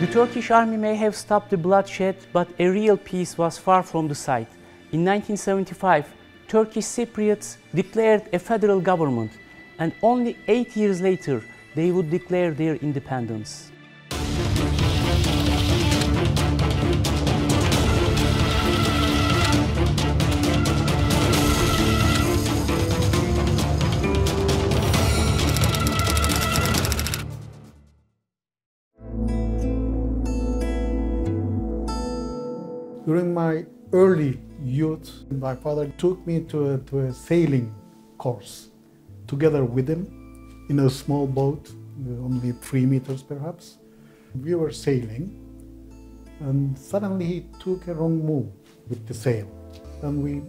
The Turkish army may have stopped the bloodshed, but a real peace was far from the sight. In 1975, Turkish Cypriots declared a federal government, and only eight years later, they would declare their independence. During my early youth, my father took me to a, to a sailing course together with him in a small boat, only three meters perhaps. We were sailing, and suddenly he took a wrong move with the sail, and we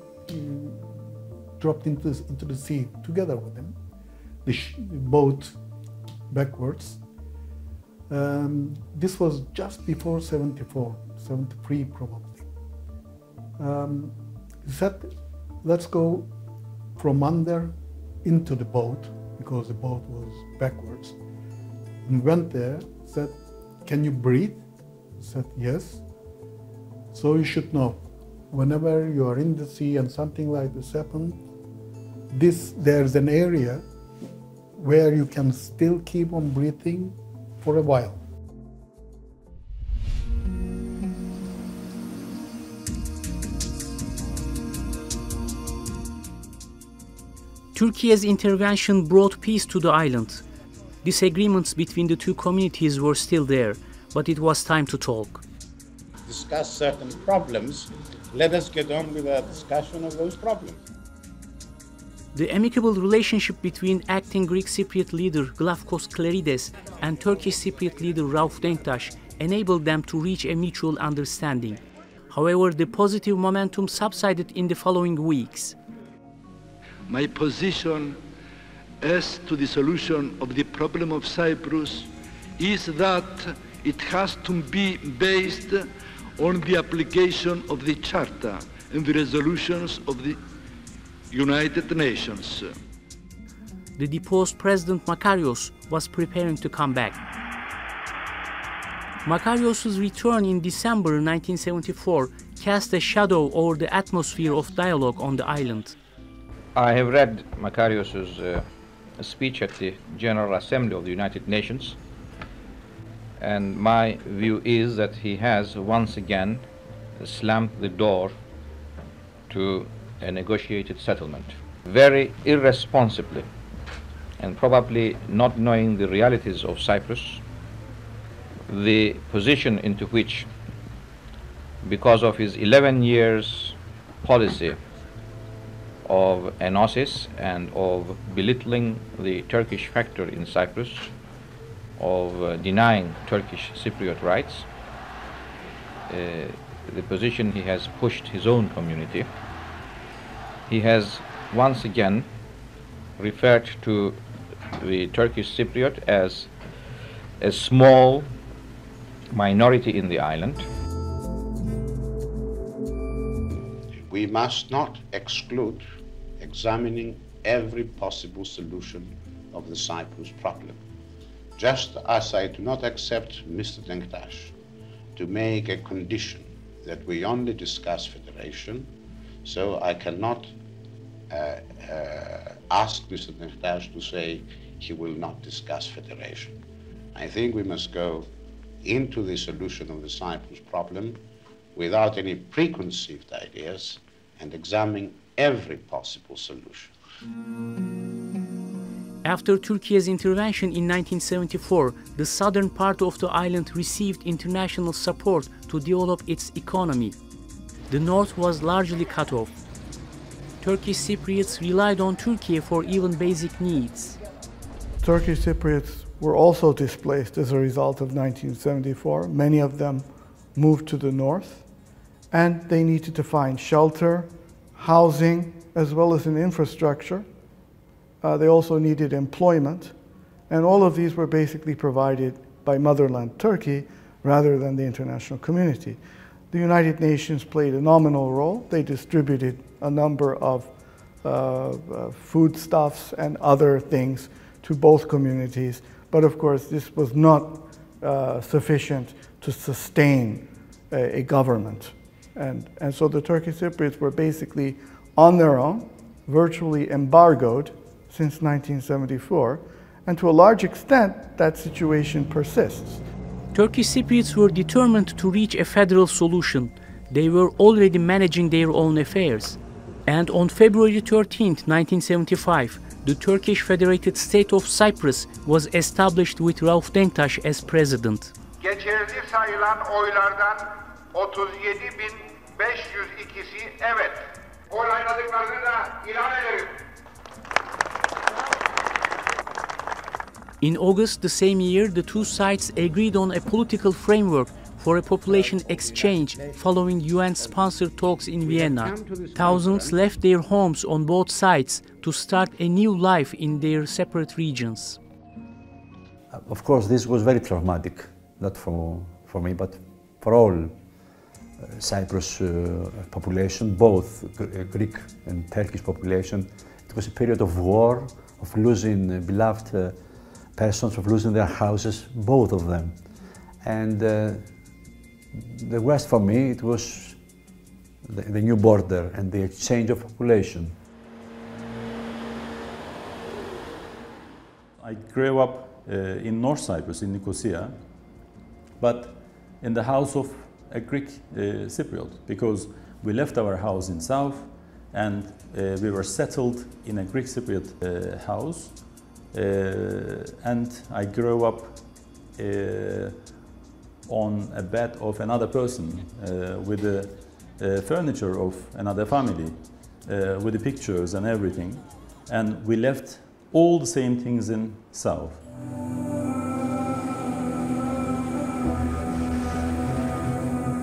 dropped into, into the sea together with him, the boat backwards. Um, this was just before 74, 73 probably um, let's go from under into the boat because the boat was backwards. And went there, said, can you breathe? Said, yes. So you should know, whenever you are in the sea and something like this happens, this, there's an area where you can still keep on breathing for a while. Turkey's intervention brought peace to the island. Disagreements between the two communities were still there, but it was time to talk. Discuss certain problems. Let us get on with a discussion of those problems. The amicable relationship between acting Greek Cypriot leader Glafkos Klerides and Turkish Cypriot leader Rauf Denktash enabled them to reach a mutual understanding. However, the positive momentum subsided in the following weeks my position as to the solution of the problem of Cyprus is that it has to be based on the application of the Charter and the resolutions of the United Nations. The deposed President Makarios was preparing to come back. Makarios' return in December 1974 cast a shadow over the atmosphere of dialogue on the island. I have read Makarios's uh, speech at the General Assembly of the United Nations, and my view is that he has once again slammed the door to a negotiated settlement. Very irresponsibly, and probably not knowing the realities of Cyprus, the position into which, because of his 11 years policy of enosis and of belittling the Turkish factor in Cyprus, of uh, denying Turkish Cypriot rights, uh, the position he has pushed his own community. He has once again referred to the Turkish Cypriot as a small minority in the island. We must not exclude examining every possible solution of the Cyprus problem. Just as I do not accept Mr. Denktash to make a condition that we only discuss federation, so I cannot uh, uh, ask Mr. Denktash to say he will not discuss federation. I think we must go into the solution of the Cyprus problem without any preconceived ideas and examine every possible solution. After Turkey's intervention in 1974, the southern part of the island received international support to develop its economy. The north was largely cut off. Turkish Cypriots relied on Turkey for even basic needs. Turkish Cypriots were also displaced as a result of 1974. Many of them moved to the north, and they needed to find shelter, housing, as well as an infrastructure. Uh, they also needed employment. And all of these were basically provided by motherland Turkey rather than the international community. The United Nations played a nominal role. They distributed a number of uh, uh, foodstuffs and other things to both communities. But of course, this was not uh, sufficient to sustain a, a, government. And, and so the Turkish Cypriots were basically on their own, virtually embargoed since 1974, and to a large extent, that situation persists. Turkish Cypriots were determined to reach a federal solution. They were already managing their own affairs. And on February 13, 1975, the Turkish Federated State of Cyprus was established with Rauf Denktaş as president. Geçerli sayılan oylardan 37.502'si evet. Oylaymadıklarını da ilan ederim. In August the same year, the two sides agreed on a political framework for a population exchange following UN-sponsored talks in Vienna. Thousands left their homes on both sides to start a new life in their separate regions. Of course, this was very traumatic, not for, for me, but for all Cyprus uh, population, both Greek and Turkish population. It was a period of war, of losing beloved uh, persons of losing their houses, both of them. And uh, the worst for me, it was the, the, new border and the exchange of population. I grew up uh, in North Cyprus, in Nicosia, but in the house of a Greek uh, Cypriot, because we left our house in South and uh, we were settled in a Greek Cypriot uh, house uh, and I grew up uh, on a bed of another person uh, with the furniture of another family, with the pictures and everything. And we left all the same things in South.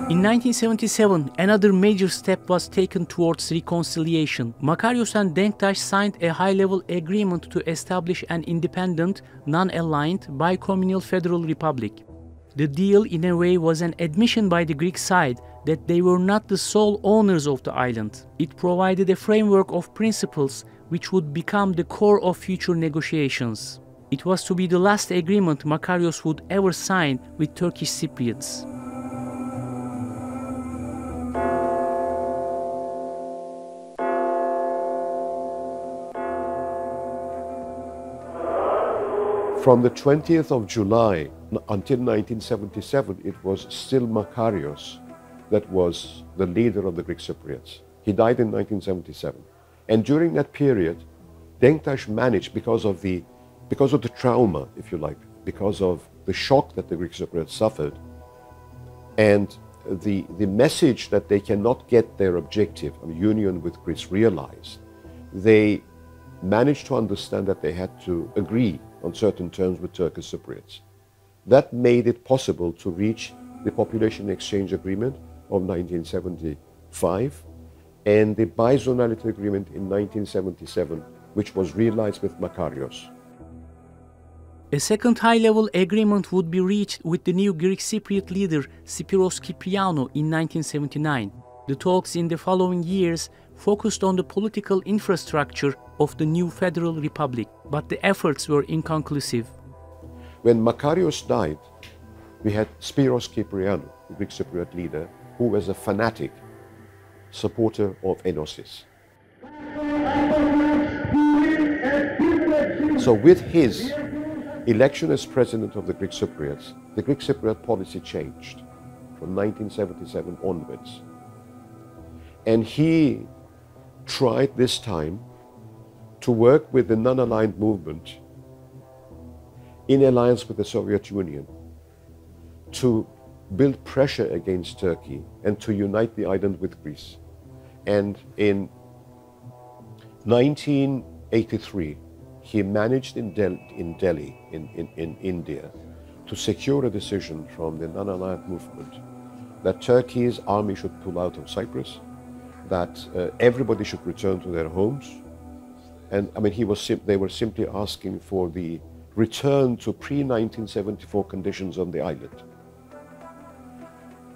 In 1977, another major step was taken towards reconciliation. Makarios and Denktash signed a high-level agreement to establish an independent, non-aligned, bi-communal federal republic. The deal, in a way, was an admission by the Greek side that they were not the sole owners of the island. It provided a framework of principles which would become the core of future negotiations. It was to be the last agreement Makarios would ever sign with Turkish Cypriots. From the 20th of July until 1977, it was still Makarios that was the leader of the Greek Cypriots. He died in 1977. And during that period, Denktash managed, because of the, because of the trauma, if you like, because of the shock that the Greek Cypriots suffered, and the, the message that they cannot get their objective of union with Greece realized, they managed to understand that they had to agree on certain terms with Turkish Cypriots. That made it possible to reach the Population Exchange Agreement of 1975 and the Bizonality Agreement in 1977, which was realized with Makarios. A second high-level agreement would be reached with the new Greek Cypriot leader Spyros Kyprianou in 1979. The talks in the following years focused on the political infrastructure of the new federal republic, but the efforts were inconclusive. When Makarios died, we had Spyros Kyprianou, the Greek Cypriot leader, who was a fanatic supporter of Enosis. So with his election as president of the Greek Cypriots, the Greek Cypriot policy changed from 1977 onwards. And he tried this time to work with the non-aligned movement in alliance with the Soviet Union to build pressure against Turkey and to unite the island with Greece. And in 1983, he managed in, Del in Delhi, in, in, in India, to secure a decision from the non-aligned movement that Turkey's army should pull out of Cyprus, that uh, everybody should return to their homes, and I mean, he was they were simply asking for the return to pre-1974 conditions on the island.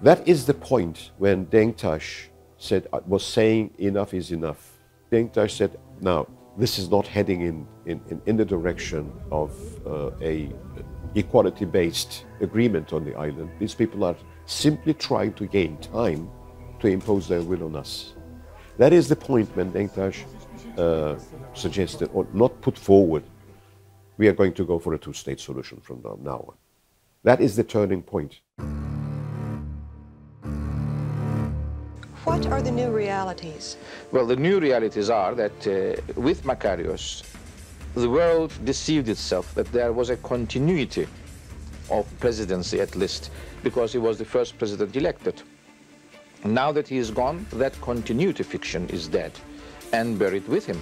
That is the point when Denktash said, uh, was saying enough is enough. Denktash said, now, this is not heading in, in, in, in the direction of uh, a equality based agreement on the island. These people are simply trying to gain time to impose their will on us. That is the point when Denktash uh, suggested or not put forward we are going to go for a two state solution from now on. That is the turning point. What are the new realities? Well, the new realities are that uh, with Makarios, the world deceived itself that there was a continuity of presidency at least, because he was the first president elected. Now that he is gone, that continuity fiction is dead and buried with him.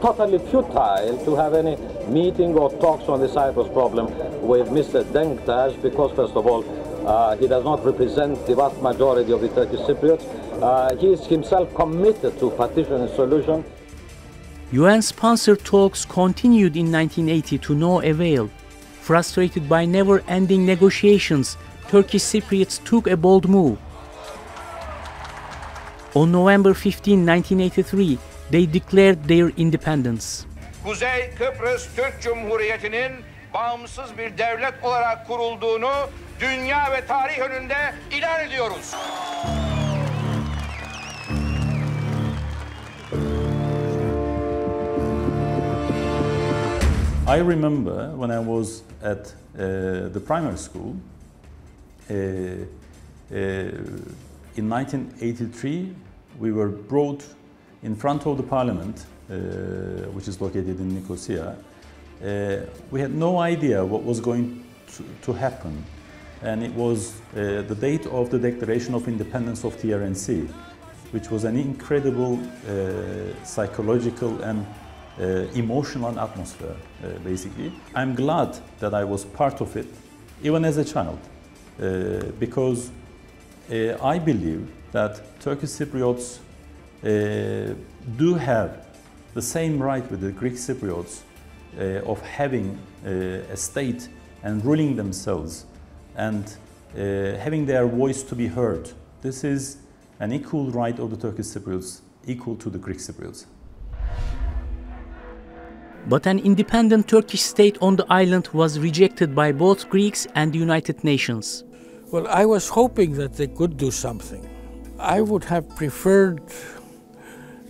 totally futile to have any meeting or talks on the Cyprus problem with Mr. Denktash because, first of all, uh, he does not represent the vast majority of the Turkish Cypriots. Uh, he is himself committed to partition and solution. UN-sponsored talks continued in 1980 to no avail. Frustrated by never-ending negotiations, Turkish Cypriots took a bold move. On November 15, 1983, they declared their independence. Kuzey Kıbrıs Türk Cumhuriyeti'nin bağımsız bir devlet olarak kurulduğunu dünya ve tarih önünde ilan ediyoruz. I remember when I was at uh, the primary school uh, uh, in 1983 we were brought in front of the parliament, uh, which is located in Nicosia, uh, we had no idea what was going to, to happen. And it was uh, the date of the declaration of independence of TRNC, which was an incredible psychological and uh, emotional atmosphere, uh, basically. I'm glad that I was part of it, even as a child, uh, because I believe that Turkish Cypriots uh, do have the same right with the Greek Cypriots uh, of having uh, a state and ruling themselves and having their voice to be heard. This is an equal right of the Turkish Cypriots, equal to the Greek Cypriots. But an independent Turkish state on the island was rejected by both Greeks and the United Nations. Well, I was hoping that they could do something. I would have preferred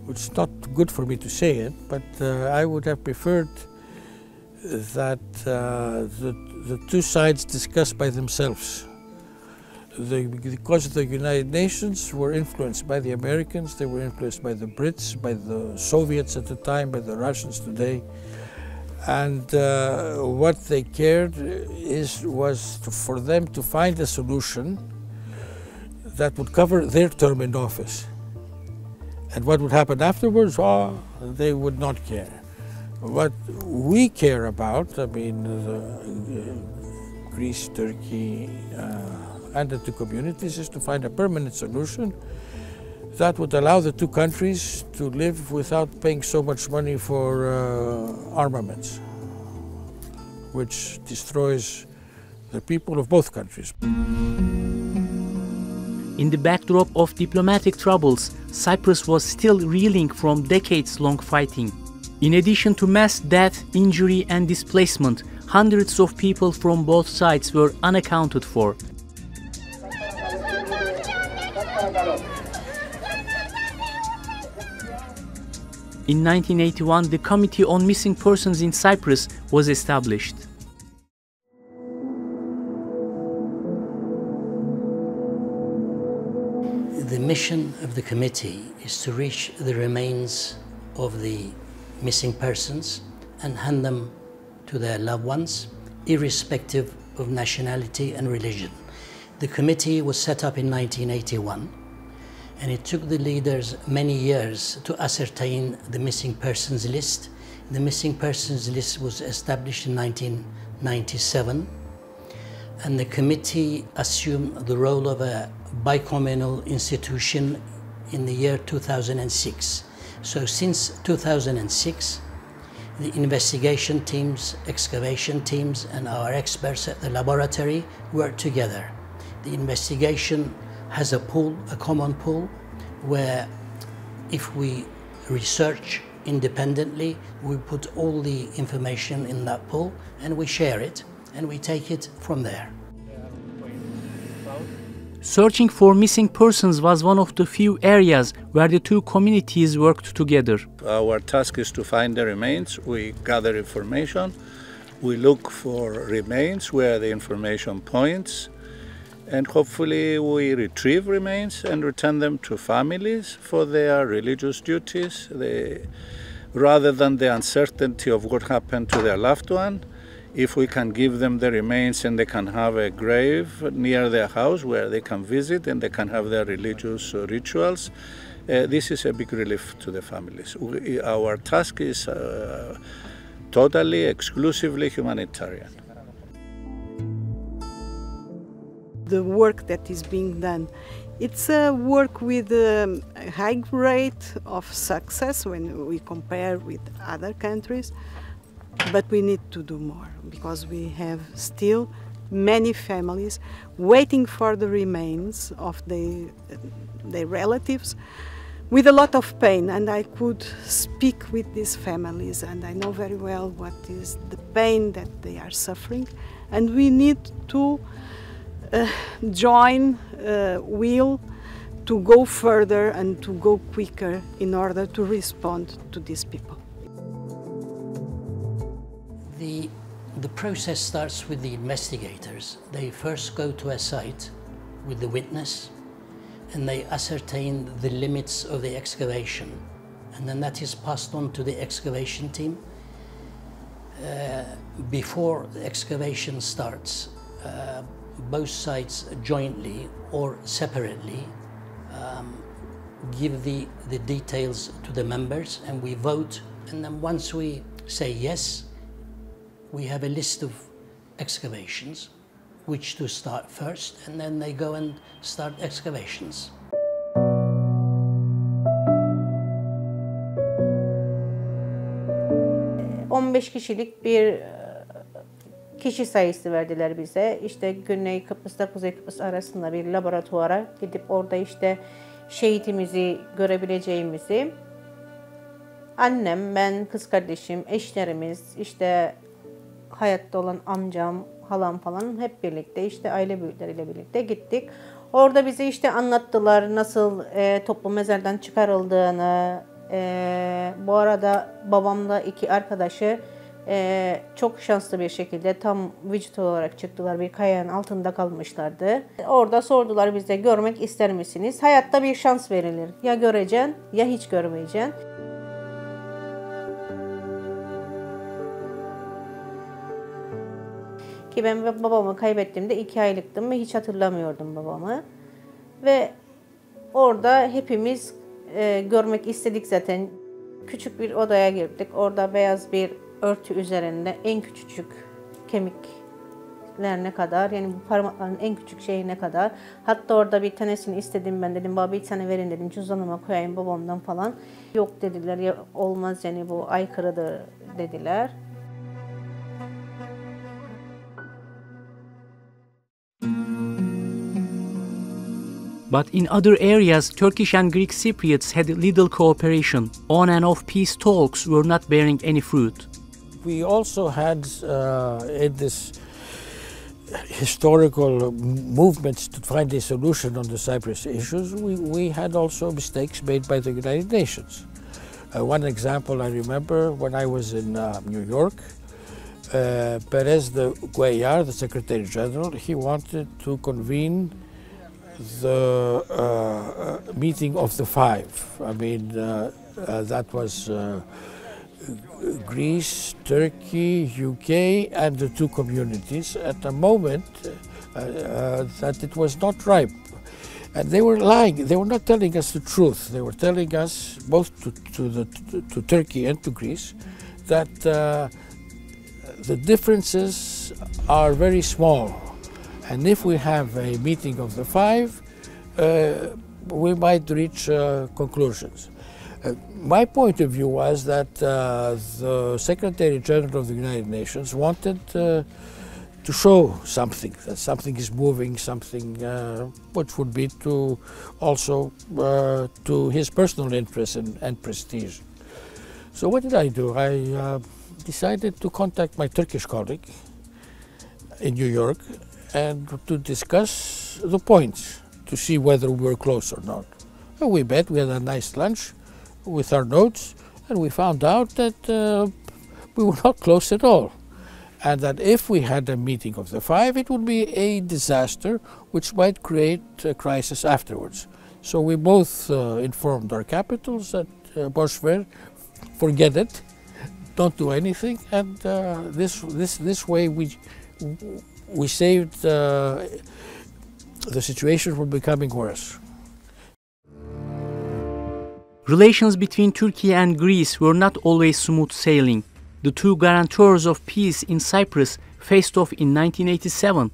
it's not good for me to say it, but uh, I would have preferred that uh, the, the two sides discuss by themselves. The, because the United Nations were influenced by the Americans, they were influenced by the Brits, by the Soviets at the time, by the Russians today. And uh, what they cared is, was to, for them to find a solution that would cover their term in office. And what would happen afterwards, oh, they would not care. What we care about, I mean, the, uh, Greece, Turkey, uh, and the two communities, is to find a permanent solution that would allow the two countries to live without paying so much money for uh, armaments, which destroys the people of both countries. In the backdrop of diplomatic troubles, Cyprus was still reeling from decades-long fighting. In addition to mass death, injury and displacement, hundreds of people from both sides were unaccounted for. In 1981, the Committee on Missing Persons in Cyprus was established. The mission of the committee is to reach the remains of the missing persons and hand them to their loved ones, irrespective of nationality and religion. The committee was set up in 1981 and it took the leaders many years to ascertain the missing persons list. The missing persons list was established in 1997 and the committee assumed the role of a bicommunal institution in the year 2006. So since 2006, the investigation teams, excavation teams, and our experts at the laboratory work together. The investigation has a pool, a common pool, where if we research independently, we put all the information in that pool and we share it and we take it from there. Searching for missing persons was one of the few areas where the two communities worked together. Our task is to find the remains. We gather information. We look for remains where the information points. And hopefully, we retrieve remains and return them to families for their religious duties. They, rather than the uncertainty of what happened to their loved one, if we can give them the remains and they can have a grave near their house where they can visit and they can have their religious rituals, uh, this is a big relief to the families. Our task is uh, totally, exclusively humanitarian. The work that is being done it's a work with um, a high rate of success when we compare with other countries. But we need to do more because we have still many families waiting for the remains of the, their relatives with a lot of pain. And I could speak with these families, and I know very well what is the pain that they are suffering. And we need to join uh, will to go further and to go quicker in order to respond to these people. The, the process starts with the investigators. They first go to a site with the witness and they ascertain the limits of the excavation. And then that is passed on to the excavation team. Uh, before the excavation starts, uh, both sides jointly or separately um, give the, the details to the members and we vote. And then once we say yes, we have a list of excavations which to start first, and then they go and start excavations. ...15 kişilik bir kişi sayısı verdiler bize. İşte Güney Kıbrıs'ta Kuzey Kıbrıs arasında bir laboratuvara gidip orada işte şehitimizi görebileceğimizi annem, ben, kız kardeşim, eşlerimiz, işte hayatta olan amcam, halam falan hep birlikte işte aile büyükleriyle birlikte gittik. Orada bize işte anlattılar nasıl e, toplu mezardan çıkarıldığını. E, bu arada babamla iki arkadaşı e, çok şanslı bir şekilde tam vücut olarak çıktılar. Bir kayanın altında kalmışlardı. Orada sordular bize görmek ister misiniz? Hayatta bir şans verilir. Ya göreceksin ya hiç görmeyeceksin. Ki ben babamı kaybettiğimde iki aylıktım ve hiç hatırlamıyordum babamı. Ve orada hepimiz e, görmek istedik zaten. Küçük bir odaya girdik. Orada beyaz bir örtü üzerinde en küçücük kemiklerine kadar yani bu parmakların en küçük şeyine kadar hatta orada bir tanesini istedim ben dedim baba bir tane verin dedim cüzdanıma koyayım babamdan falan yok dediler ya olmaz yani bu aykırıdır dediler. But in other areas, Turkish and Greek Cypriots had little cooperation. On and off peace talks were not bearing any fruit. We also had uh, in this historical movements to find a solution on the Cyprus issues, we, we had also mistakes made by the United Nations. Uh, one example I remember when I was in uh, New York, uh, Perez de Cuellar, the Secretary General, he wanted to convene the uh, uh, meeting of the five. I mean, that was Greece, Turkey, UK, and the two communities at a moment that it was not ripe. And they were lying. They were not telling us the truth. They were telling us, both to, to, the, to, to Turkey and to Greece, that uh, the differences are very small and if we have a meeting of the five, uh, we might reach uh, conclusions. My point of view was that uh, the Secretary General of the United Nations wanted uh, to show something, that something is moving, something uh, which would be to also uh, to his personal interest and, and, prestige. So what did I do? I uh, decided to contact my Turkish colleague in New York and to discuss the points to see whether we were close or not. And we met, we had a nice lunch with our notes, and we found out that uh, we were not close at all. And that if we had a meeting of the five, it would be a disaster which might create a crisis afterwards. So we both uh, informed our capitals that uh, forget it, don't do anything, and uh, this this this way we we saved uh, the situation from becoming worse. Relations between Turkey and Greece were not always smooth sailing. The two guarantors of peace in Cyprus faced off in 1987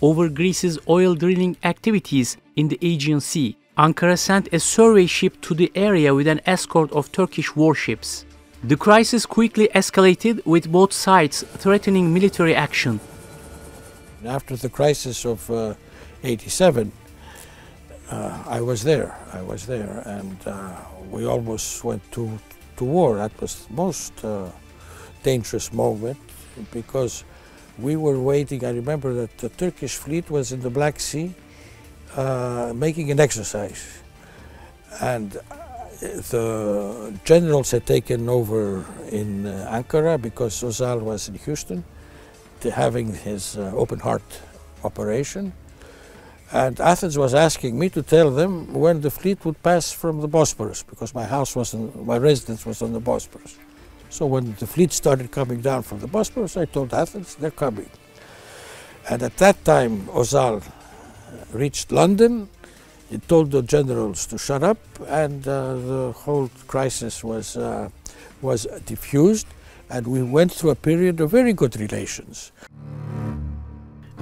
over Greece's oil drilling activities in the Aegean Sea. Ankara sent a survey ship to the area with an escort of Turkish warships. The crisis quickly escalated with both sides threatening military action. After the crisis of uh, 87, uh, I was there. I was there, and uh, we almost went to, to war. That was the most uh, dangerous moment because we were waiting. I remember that the Turkish fleet was in the Black Sea uh, making an exercise, and uh, the generals had taken over in uh, Ankara because Özal was in Houston, having his open heart operation and Athens was asking me to tell them when the fleet would pass from the Bosporus, because my house was, in, my residence was on the Bosporus. So when the fleet started coming down from the Bosporus, I told Athens, they're coming. And at that time, Özal reached London. He told the generals to shut up, and uh, the whole crisis was, uh, was diffused, and we went through a period of very good relations.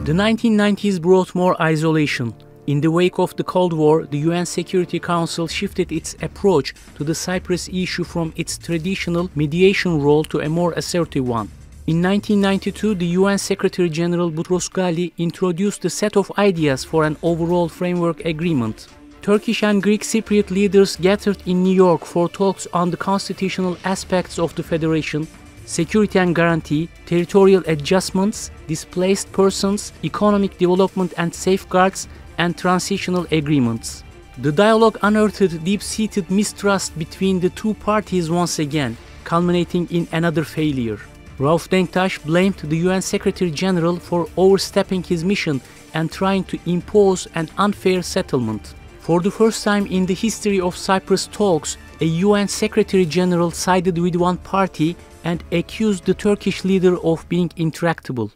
The 1990s brought more isolation. In the wake of the Cold War, the UN Security Council shifted its approach to the Cyprus issue from its traditional mediation role to a more assertive one. In 1992, the UN Secretary General Boutros Ghali introduced a set of ideas for an overall framework agreement. Turkish and Greek Cypriot leaders gathered in New York for talks on the constitutional aspects of the federation security and guarantee, territorial adjustments, displaced persons, economic development and safeguards, and transitional agreements. The dialogue unearthed deep-seated mistrust between the two parties once again, culminating in another failure. Rauf Denktash blamed the UN Secretary General for overstepping his mission and trying to impose an unfair settlement. For the first time in the history of Cyprus talks, a UN Secretary General sided with one party and accused the Turkish leader of being intractable.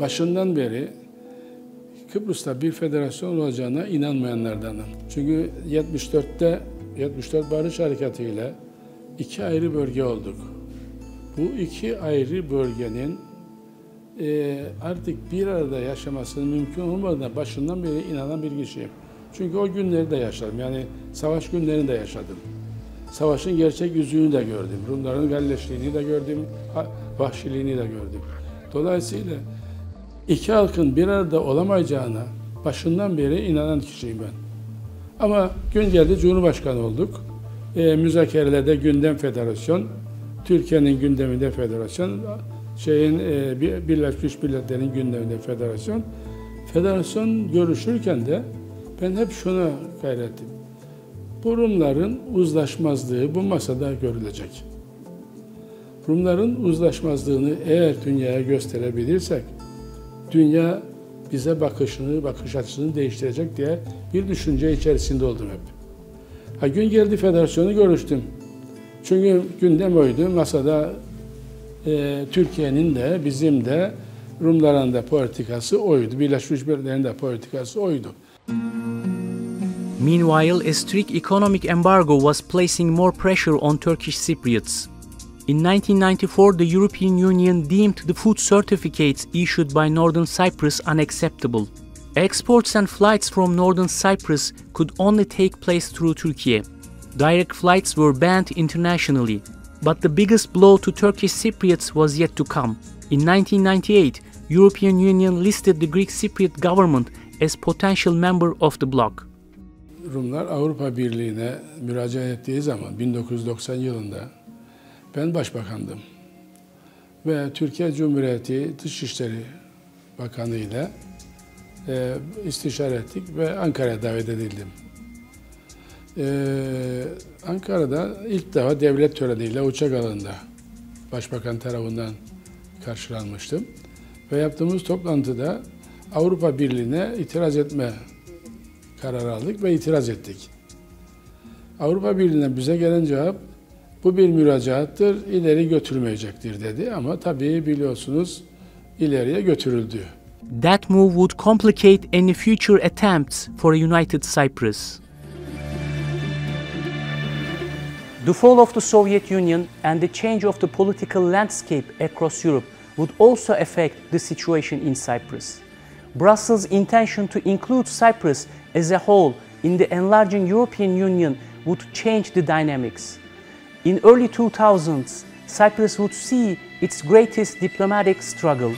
Başından beri Kıbrıs'ta bir federasyon olacağına inanmayanlardanım. Çünkü 74'te 74 Barış Harekatı ile iki ayrı bölge olduk. Bu iki ayrı bölgenin e, artık bir arada yaşamasının mümkün olmadığına başından beri inanan bir kişiyim. Çünkü o günleri de yaşadım. Yani savaş günlerini de yaşadım. Savaşın gerçek yüzünü de gördüm. Rumların galleşliğini de gördüm, vahşiliğini de gördüm. Dolayısıyla iki halkın bir arada olamayacağına başından beri inanan kişiyim ben. Ama gün geldi Cumhurbaşkanı olduk. E, müzakerelerde gündem federasyon, Türkiye'nin gündeminde federasyon, şeyin e, Birleşmiş Milletler'in gündeminde federasyon. Federasyon görüşürken de ben hep şuna gayrettim. Bu Rumların uzlaşmazlığı bu masada görülecek. Rumların uzlaşmazlığını eğer dünyaya gösterebilirsek, dünya bize bakışını, bakış açısını değiştirecek diye bir düşünce içerisinde oldum hep. Ha gün geldi federasyonu görüştüm. Çünkü gündem oydu. Masada e, Türkiye'nin de bizim de Rumların da politikası oydu. Birleşmiş Milletler'in de politikası oydu. Meanwhile, a strict economic embargo was placing more pressure on Turkish Cypriots. In 1994, the European Union deemed the food certificates issued by Northern Cyprus unacceptable. Exports and flights from Northern Cyprus could only take place through Turkey. Direct flights were banned internationally. But the biggest blow to Turkish Cypriots was yet to come. In 1998, European Union listed the Greek Cypriot government as potential member of the bloc. Rumlar Avrupa Birliği'ne müracaat ettiği zaman 1990 yılında ben başbakandım. Ve Türkiye Cumhuriyeti Dışişleri Bakanı ile e, istişare ettik ve Ankara'ya davet edildim. Ee, Ankara'da ilk defa devlet töreniyle uçak alanında Başbakan tarafından karşılanmıştım. Ve yaptığımız toplantıda Avrupa Birliği'ne itiraz etme kararı aldık ve itiraz ettik. Avrupa Birliği'ne bize gelen cevap bu bir müracaattır, ileri götürmeyecektir dedi ama tabii biliyorsunuz ileriye götürüldü. That move would complicate any future attempts for a united Cyprus. The fall of the Soviet Union and the change of the political landscape across Europe would also affect the situation in Cyprus. Brussels' intention to include Cyprus as a whole in the enlarging European Union would change the dynamics. In early 2000s, Cyprus would see its greatest diplomatic struggle